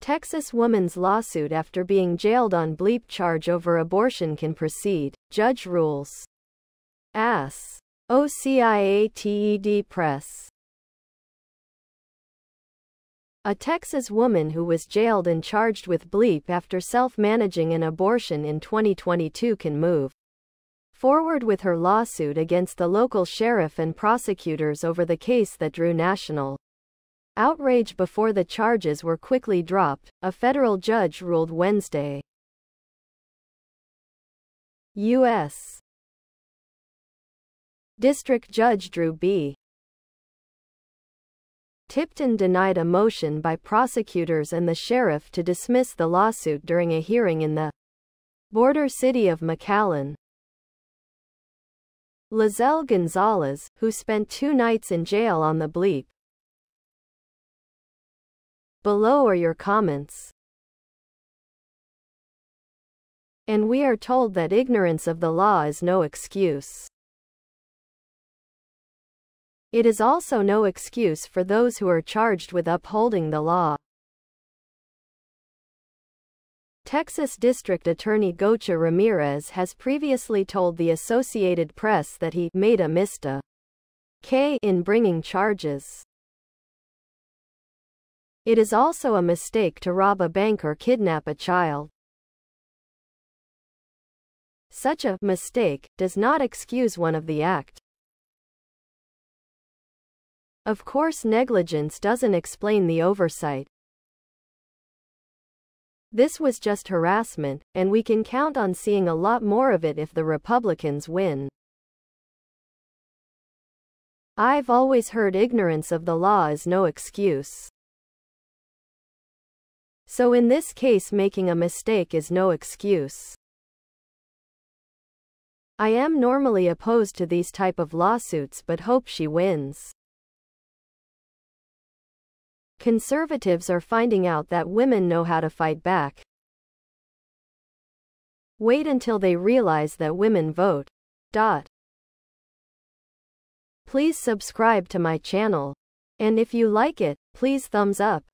Texas woman's lawsuit after being jailed on bleep charge over abortion can proceed, judge rules. Ass. OCIATED Press. A Texas woman who was jailed and charged with bleep after self-managing an abortion in 2022 can move forward with her lawsuit against the local sheriff and prosecutors over the case that drew national outrage before the charges were quickly dropped, a federal judge ruled Wednesday. U.S. District Judge Drew B. Tipton denied a motion by prosecutors and the sheriff to dismiss the lawsuit during a hearing in the border city of McAllen. Lizelle Gonzalez, who spent two nights in jail on the bleep. Below are your comments. And we are told that ignorance of the law is no excuse. It is also no excuse for those who are charged with upholding the law. Texas District Attorney Gocha Ramirez has previously told the Associated Press that he made a mistake in bringing charges. It is also a mistake to rob a bank or kidnap a child. Such a mistake does not excuse one of the act. Of course negligence doesn't explain the oversight. This was just harassment, and we can count on seeing a lot more of it if the Republicans win. I've always heard ignorance of the law is no excuse. So in this case making a mistake is no excuse. I am normally opposed to these type of lawsuits but hope she wins. Conservatives are finding out that women know how to fight back. Wait until they realize that women vote. Dot. Please subscribe to my channel. And if you like it, please thumbs up.